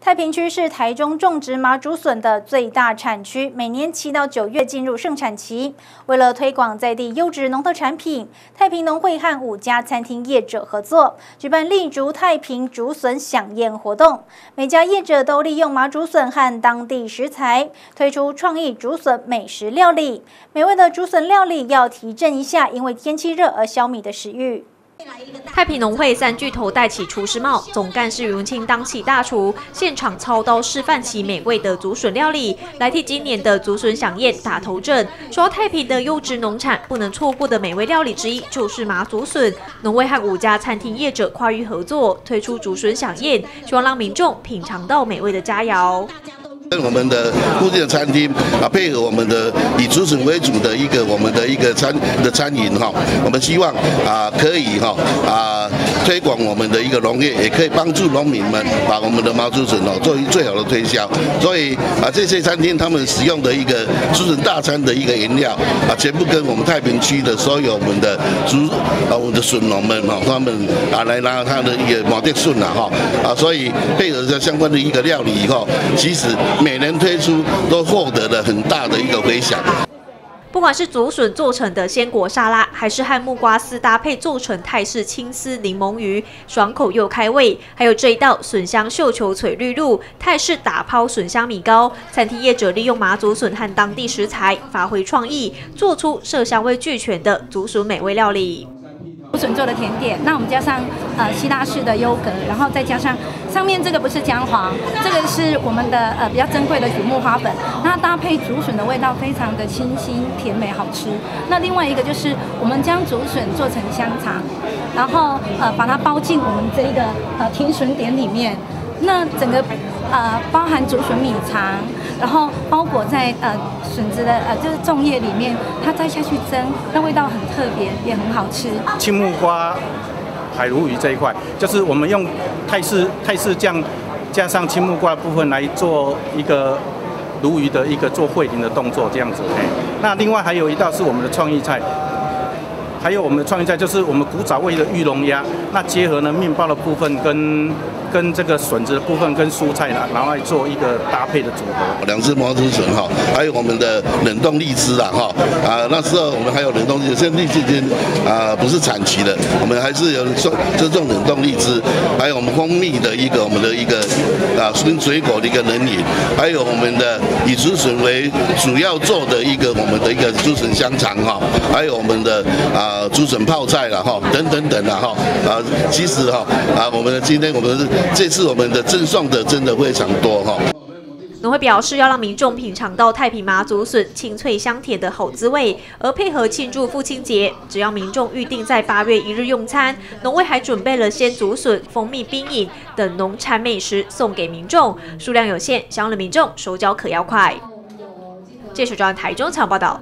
太平区是台中种植麻竹笋的最大产区，每年七到九月进入盛产期。为了推广在地优质农特产品，太平农会和五家餐厅业者合作，举办立竹太平竹笋飨宴活动。每家业者都利用麻竹笋和当地食材，推出创意竹笋美食料理。美味的竹笋料理要提振一下因为天气热而消弭的食欲。太平农会三巨头戴起厨师帽，总干事余文清当起大厨，现场操刀示范起美味的竹笋料理，来替今年的竹笋飨宴打头阵。说太平的优质农产不能错过的美味料理之一就是麻竹笋，农会和五家餐厅业者跨域合作，推出竹笋飨宴，希望让民众品尝到美味的佳肴。跟我们的附近的餐厅啊，配合我们的以竹笋为主的一个我们的一个餐的餐饮哈，我们希望啊可以哈啊推广我们的一个农业，也可以帮助农民们把我们的毛竹笋哦作为最好的推销。所以啊这些餐厅他们使用的一个竹笋大餐的一个原料啊，全部跟我们太平区的所有我们的竹啊我们的笋农们哈，他们啊来拿他的一个毛地笋了哈啊，所以配合这相关的一个料理以后，其实。每年推出都获得了很大的一个回响。不管是竹笋做成的鲜果沙拉，还是和木瓜丝搭配做成泰式青丝柠檬鱼，爽口又开胃。还有这一道笋香绣球翠绿露泰式打抛笋香米糕，餐厅业者利用麻竹笋和当地食材，发挥创意，做出色香味俱全的竹笋美味料理。笋做的甜点，那我们加上呃希腊式的优格，然后再加上上面这个不是姜黄，这个是我们的呃比较珍贵的榉木花粉，那搭配竹笋的味道非常的清新甜美好吃。那另外一个就是我们将竹笋做成香肠，然后呃把它包进我们这个呃甜笋点里面。那整个呃包含竹笋米肠，然后包裹在呃笋子的呃就是粽叶里面，它再下去蒸，那味道很特别，也很好吃。青木瓜海鲈鱼这一块，就是我们用泰式泰式酱加上青木瓜部分来做一个鲈鱼的一个做烩淋的动作，这样子。那另外还有一道是我们的创意菜。还有我们的创意菜，就是我们古早味的玉龙鸭，那结合呢面包的部分跟跟这个笋子的部分跟蔬菜呢，然后来做一个搭配的组合。两只毛竹笋哈，还有我们的冷冻荔枝啊哈啊，那时候我们还有冷冻荔枝，现在荔枝已经啊不是产期了，我们还是有说就这种冷冻荔枝，还有我们蜂蜜的一个我们的一个啊纯水果的一个冷饮，还有我们的以竹笋为主要做的一个我们的一个竹笋香肠哈，还有我们的啊。啊，竹笋泡菜了哈，等等等了哈，啊，其实哈，啊，我们今天我们这次我们的赠送的真的非常多哈。农会表示要让民众品尝到太平麻竹笋清脆香甜的好滋味，而配合庆祝父亲节，只要民众预定在八月一日用餐，农会还准备了鲜竹笋、蜂蜜冰饮等农产美食送给民众，数量有限，想的民众手脚可要快。这是中央台中场报道。